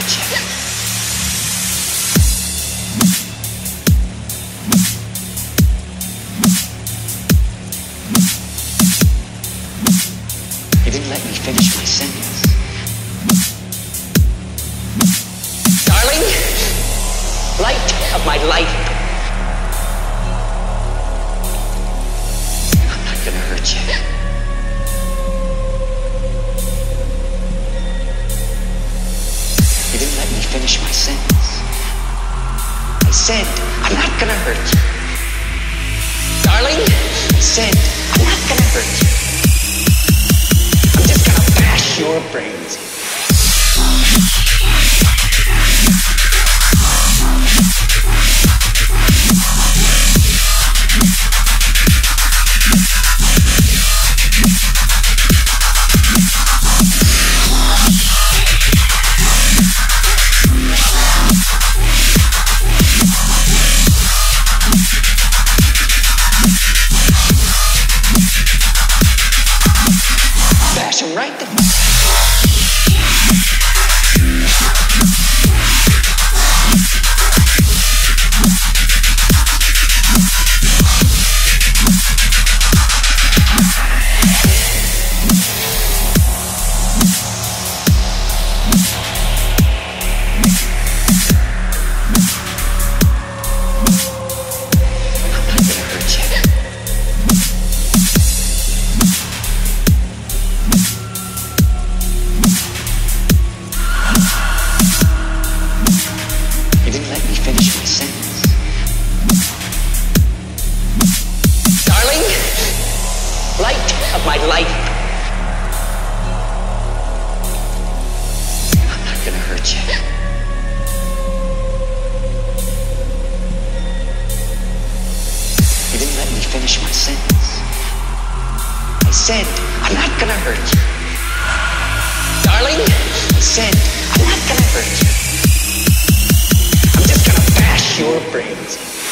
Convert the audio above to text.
virgin. Didn't let me finish my sentence. Darling, light of my life. I'm not gonna hurt you. Finish my sentence. I said, I'm not gonna hurt you. Darling, I said, not you. Didn't let me finish my sentence. I said, I'm not gonna hurt you. Darling, I said, I'm not gonna hurt you. I'm just gonna bash your brains in.